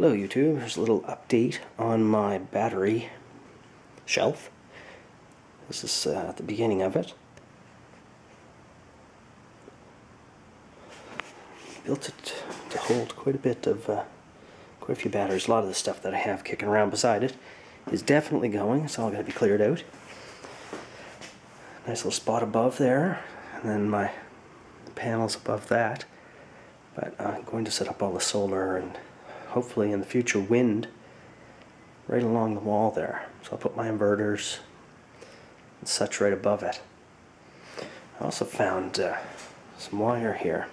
Hello YouTube, here's a little update on my battery shelf. This is uh, at the beginning of it. Built it to hold quite a bit of, uh, quite a few batteries. A lot of the stuff that I have kicking around beside it is definitely going. It's all going to be cleared out. Nice little spot above there, and then my panels above that. But I'm going to set up all the solar and hopefully in the future wind right along the wall there. So I'll put my inverters and such right above it. I also found uh, some wire here.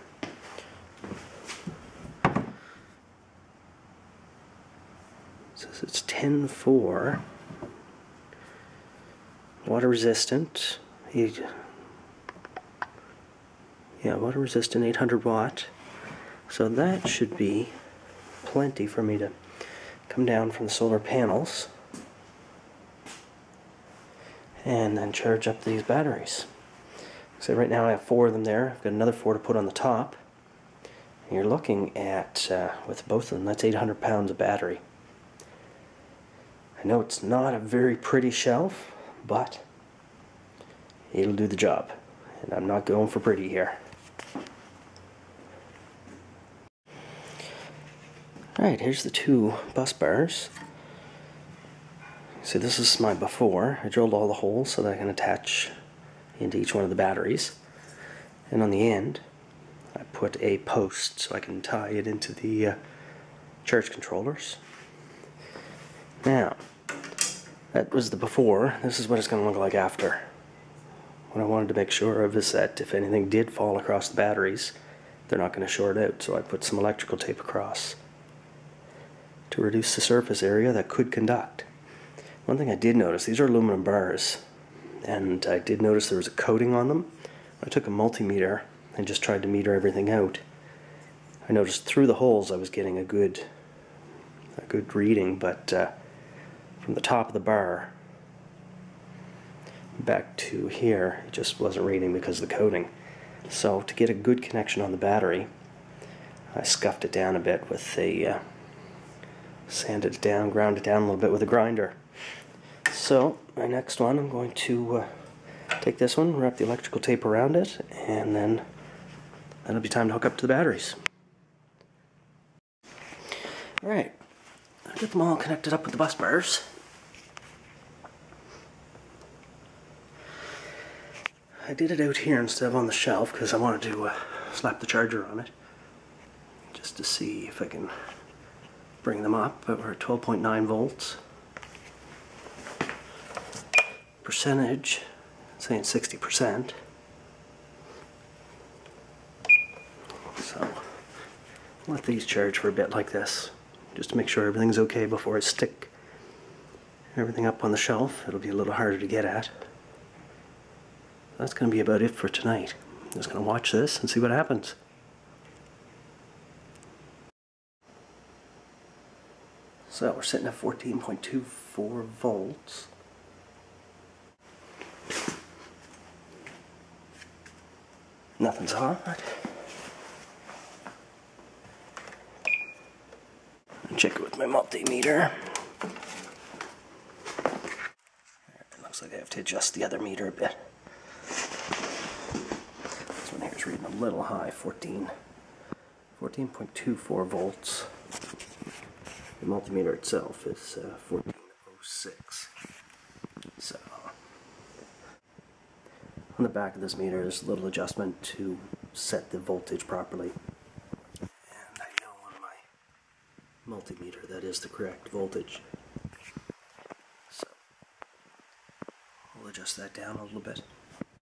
It says it's 10-4, water resistant, yeah, water resistant 800 watt. So that should be plenty for me to come down from the solar panels and then charge up these batteries. So right now I have four of them there. I've got another four to put on the top. And you're looking at, uh, with both of them, that's 800 pounds of battery. I know it's not a very pretty shelf, but it'll do the job. And I'm not going for pretty here. Alright, here's the two bus bars. See, this is my before. I drilled all the holes so that I can attach into each one of the batteries. And on the end, I put a post so I can tie it into the uh, charge controllers. Now, that was the before. This is what it's going to look like after. What I wanted to make sure of is that if anything did fall across the batteries, they're not going to short out. So I put some electrical tape across to reduce the surface area that could conduct. One thing I did notice, these are aluminum bars, and I did notice there was a coating on them. I took a multimeter and just tried to meter everything out. I noticed through the holes I was getting a good, a good reading, but uh, from the top of the bar back to here, it just wasn't reading because of the coating. So to get a good connection on the battery, I scuffed it down a bit with a uh, sanded it down, ground it down a little bit with a grinder. So my next one, I'm going to uh, take this one, wrap the electrical tape around it, and then that'll be time to hook up to the batteries. Alright, I've got them all connected up with the bus bars. I did it out here instead of on the shelf because I wanted to uh, slap the charger on it just to see if I can bring them up, but we're at 12.9 volts. Percentage, saying 60%. So, let these charge for a bit like this, just to make sure everything's okay before I stick everything up on the shelf. It'll be a little harder to get at. That's going to be about it for tonight. I'm just going to watch this and see what happens. So we're sitting at 14.24 volts. Nothing's hot. Check it with my multimeter. It looks like I have to adjust the other meter a bit. This one here is reading a little high, 14, 14.24 volts. The multimeter itself is uh, 1406. So, on the back of this meter there's a little adjustment to set the voltage properly. And I know on my multimeter that is the correct voltage. So, we'll adjust that down a little bit.